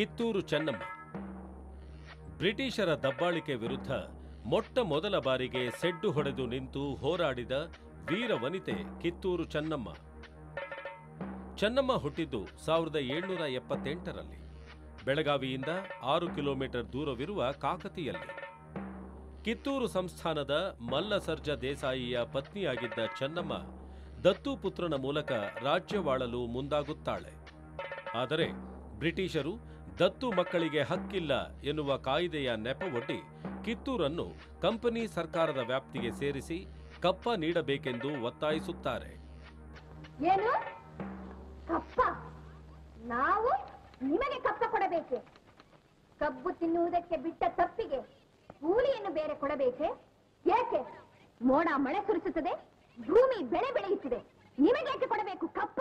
ಕಿತ್ತೂರು ಚೆನ್ನಮ್ಮ. ಬ್ರಿಟಿಷರ ದಬ್ಬಾಳಿಕೆ ವಿರುದ್ಧ ಮೊಟ್ಟ ಮೊದಲ ಬಾರಿಗೆ ಸೆಡ್ಡು ಹೊಡೆದು ನಿಂತು ಹೋರಾಡಿದ ವೀರ ವನಿತೆ ಕಿತ್ತೂರು ಚೆನ್ನಮ್ಮ. ಚೆನ್ನಮ್ಮ ಹುಟ್ಟಿದ್ದು ಸಾವಿರದ ಏಳ್ನೂರ ಎಪ್ಪತ್ತೆಂಟರಲ್ಲಿ. ಬೆಳಗಾವಿಯಿಂದ ಆರು ಕಿಲೋಮೀಟರ್ ದೂರವಿರುವ ಕಾಕತಿಯಲ್ಲಿ. ಕಿತ್ತೂರು ಸಂಸ್ಥಾನದ ಮಲ್ಲಸರ್ಜ ದೇಸಾಯಿಯ ಪತ್ನಿಯಾಗಿದ್ದ ಚೆನ್ನಮ್ಮ ದತ್ತು ಪುತ್ರನ ಮೂಲಕ ರಾಜ್ಯವಾಳಲು ಮುಂದಾಗುತ್ತಾಳೆ. ಆದರೆ ಬ್ರಿಟಿಷರು ದತ್ತು ಮಕ್ಕಳಿಗೆ ಹಕ್ಕಿಲ್ಲ ಎನ್ನುವ ಕಾಯ್ದೆಯ ನೆಪವೊಡ್ಡಿ ಕಿತ್ತೂರನ್ನು ಕಂಪನಿ ಸರ್ಕಾರದ ವ್ಯಾಪ್ತಿಗೆ ಸೇರಿಸಿ ಕಪ್ಪ ನೀಡಬೇಕೆಂದು ಒತ್ತಾಯಿಸುತ್ತಾರೆ. ಏನು? ಕಪ್ಪ? ನಾವು ನಿಮಗೆ ಕಪ್ಪ ಕೊಡಬೇಕೆ? ಕಬ್ಬು ತಿನ್ನುವುದಕ್ಕೆ ಬಿಟ್ಟ ತಪ್ಪಿಗೆ ಕೂಲಿಯನ್ನು ಬೇರೆ ಕೊಡಬೇಕೆ? ಏಕೆ? ಮೋಡ ಮಳೆ ಸುರಿಸುತ್ತದೆ ಭೂಮಿ ಬೆಳೆ ಬೆಳೆಯುತ್ತಿದೆ. ನಿಮಗೇಕೆ ಕೊಡಬೇಕು ಕಪ್ಪ?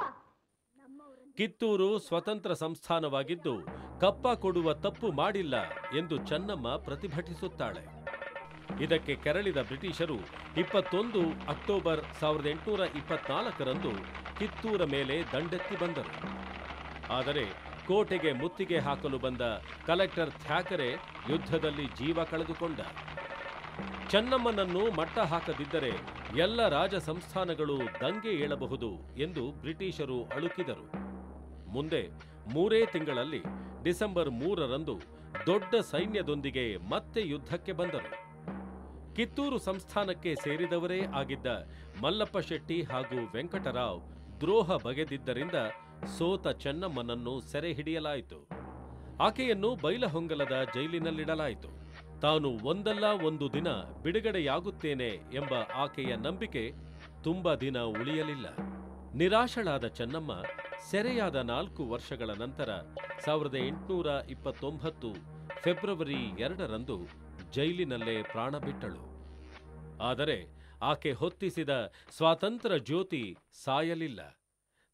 ಕಿತ್ತೂರು ಸ್ವತಂತ್ರ ಸಂಸ್ಥಾನವಾಗಿದ್ದು ಕಪ್ಪ ಕೊಡುವ ತಪ್ಪು ಮಾಡಿಲ್ಲ ಎಂದು ಚನ್ನಮ್ಮ ಪ್ರತಿಭಟಿಸುತ್ತಾಳೆ. ಇದಕ್ಕೆ ಕೆರಳಿದ ಬ್ರಿಟಿಷರು ಇಪ್ಪತ್ತೊಂದು ಅಕ್ಟೋಬರ್ ಸಾವಿರದ ಎಂಟುನೂರ ಇಪ್ಪತ್ನಾಲ್ಕರಂದು ಕಿತ್ತೂರ ಮೇಲೆ ದಂಡೆತ್ತಿ ಬಂದರು. ಆದರೆ ಕೋಟೆಗೆ ಮುತ್ತಿಗೆ ಹಾಕಲು ಬಂದ ಕಲೆಕ್ಟರ್ ಥ್ಯಾಕರೆ ಯುದ್ಧದಲ್ಲಿ ಜೀವ ಕಳೆದುಕೊಂಡ. ಚನ್ನಮ್ಮನನ್ನು ಮಟ್ಟ ಹಾಕದಿದ್ದರೆ ಎಲ್ಲ ರಾಜ ಸಂಸ್ಥಾನಗಳು ದಂಗೆ ಏಳಬಹುದು ಎಂದು ಬ್ರಿಟಿಷರು ಅಳುಕಿದರು. ಮುಂದೆ ಮೂರೇ ತಿಂಗಳಲ್ಲಿ ಡಿಸೆಂಬರ್ ಮೂರರಂದು ದೊಡ್ಡ ಸೈನ್ಯದೊಂದಿಗೆ ಮತ್ತೆ ಯುದ್ಧಕ್ಕೆ ಬಂದರು. ಕಿತ್ತೂರು ಸಂಸ್ಥಾನಕ್ಕೆ ಸೇರಿದವರೇ ಆಗಿದ್ದ ಮಲ್ಲಪ್ಪ ಶೆಟ್ಟಿ ಹಾಗೂ ವೆಂಕಟರಾವ್ ದ್ರೋಹ ಬಗೆದಿದ್ದರಿಂದ ಸೋತ ಚೆನ್ನಮ್ಮನನ್ನು ಸೆರೆ ಹಿಡಿಯಲಾಯಿತು. ಆಕೆಯನ್ನು ಬೈಲಹೊಂಗಲದ ಜೈಲಿನಲ್ಲಿಡಲಾಯಿತು. ತಾನು ಒಂದಲ್ಲ ಒಂದು ದಿನ ಬಿಡುಗಡೆಯಾಗುತ್ತೇನೆ ಎಂಬ ಆಕೆಯ ನಂಬಿಕೆ ತುಂಬ ದಿನ ಉಳಿಯಲಿಲ್ಲ. ನಿರಾಶಳಾದ ಚೆನ್ನಮ್ಮ ಸೆರೆಯಾದ ನಾಲ್ಕು ವರ್ಷಗಳ ನಂತರ, ಸಾವಿರದ ಎಂಟುನೂರ ಇಪ್ಪತ್ತೊಂಬತ್ತು ಫೆಬ್ರವರಿ ಎರಡರಂದು ಜೈಲಿನಲ್ಲೇ ಪ್ರಾಣ ಬಿಟ್ಟಳು. ಆದರೆ ಆಕೆ ಹೊತ್ತಿಸಿದ ಸ್ವಾತಂತ್ರ್ಯ ಜ್ಯೋತಿ ಸಾಯಲಿಲ್ಲ.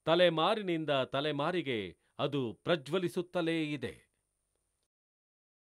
ತಲೆಮಾರಿನಿಂದ ತಲೆಮಾರಿಗೆ ಅದು ಪ್ರಜ್ವಲಿಸುತ್ತಲೇ ಇದೆ.